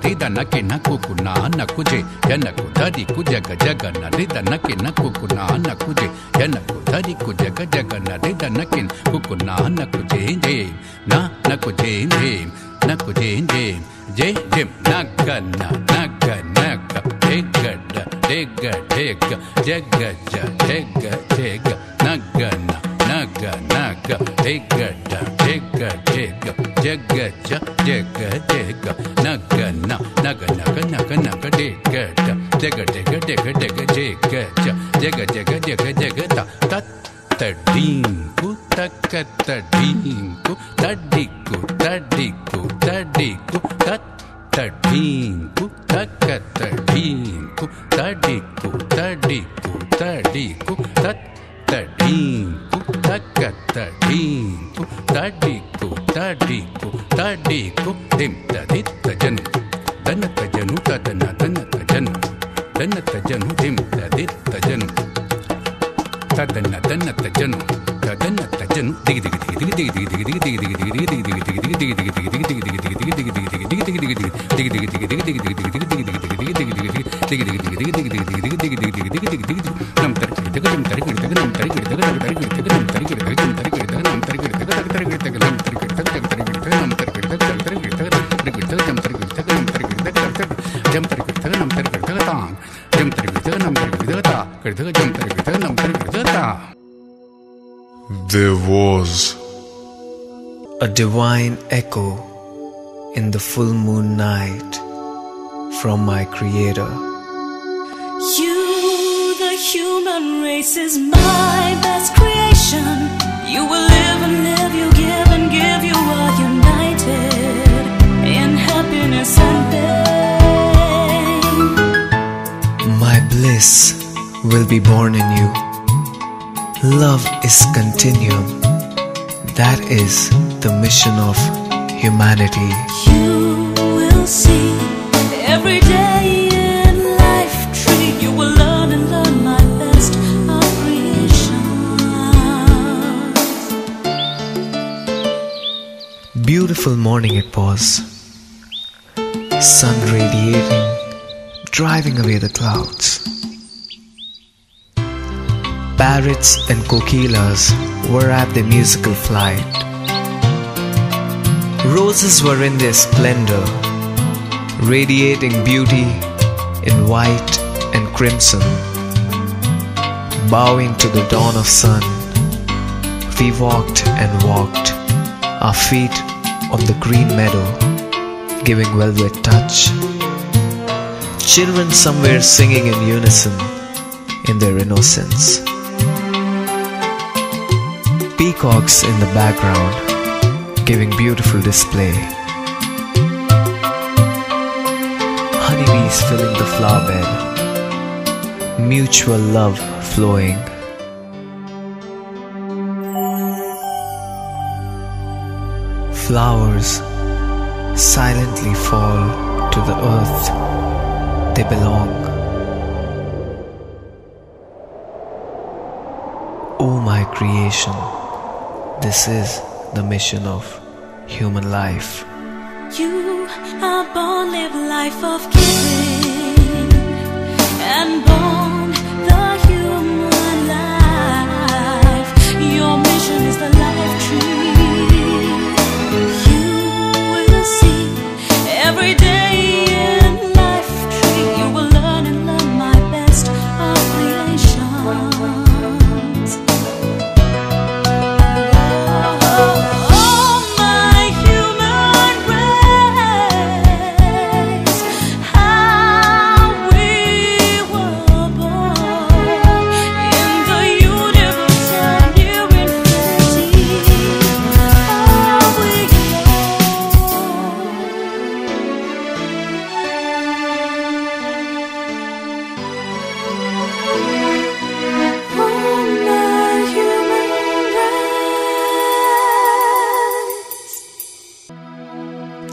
ధరిద నకి నకు నా నకుజే ఎనకు ధరికు జగ జగ నరిద నకి నకు నా నకుజే ఎనకు ధరికు జగ జగ నరిద నకి కుకు నా నకుజే జే. నా నకుజే జే నకుజే జే జే. జే నగ నగ నగ. జగడ జగ జగ జగ జగ జగ నగ నగ naga naga digga da digga digga jagga ja jagga jagga naga na naga naga naga naga digga da digga digga digga digga jagga ja jagga jagga jagga jagga ta ta తడింకు తక్క తడింకు తడికు తడికు తడికు తడింకు తక్క తడింకు తడికు తడికు తడికు తత్ தடிக்கு தக்க தடிக்கு தடிக்கு தடிக்கு தடிக்கு திம் ததித்த ஜனு தனத்த ஜனு ததன தனத்த ஜனு தனத்த ஜனு திம் ததித்த ஜனு ததன தனத்த ஜனு ததனத்த ஜனு திகி திகி திகி திகி திகி திகி திகி திகி திகி திகி திகி திகி திகி திகி திகி திகி There was a divine echo in the full moon night from my creator. You, the human race, is my best creation. You will live and live, you give and give, you are united in happiness and pain. My bliss will be born in you. Love is continuum. That is the mission of humanity. You will see every day in life tree. You will learn and learn my best of creation. Beautiful morning it was. Sun radiating, driving away the clouds. Parrots and kokilas were at their musical flight. Roses were in their splendor, radiating beauty in white and crimson. Bowing to the dawn of sun, we walked and walked, our feet on the green meadow, giving velvet touch. Children somewhere singing in unison in their innocence. Peacocks in the background, giving beautiful display. Honeybees filling the flower bed, mutual love flowing. Flowers silently fall to the earth they belong. O my creation, this is the mission of human life. You are born, live life of giving,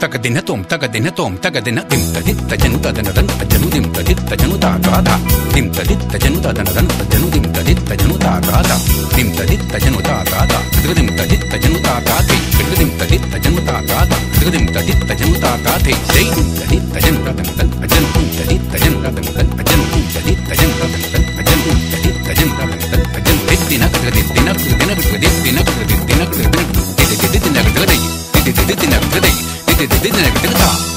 తగదిన తోం తగదిన తోం తగదిన దింత దిత్త జనుత దన దంత జను దింత దిత్త జనుత గాథ దింత దిత్త జనుత దన దంత జను దింత దిత్త జనుత గాథ దింత దిత్త జనుత గాథ దిగదింత దిత్త జనుత గాథి దిగదింత దిత్త జనుత గాథ దిగదింత దిత్త జనుత గాథి జై దిత్త జనుత దన దంత Dinle gıdıkta.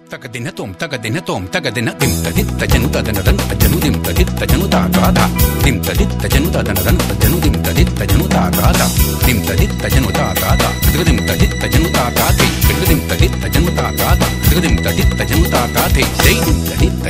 తగదిన తోం తగదిన తోం తగదిన దింత దిత్త జను తదన దంత జను దింత దిత్త జను దా గాధ దింత దిత్త జను తదన దంత జను దింత దిత్త జను దా దింత దిత్త జను దా గాధ దిత్త జను దా గాధి దిత్త జను దా గాధ దిత్త జను దా జై దింత దిత్త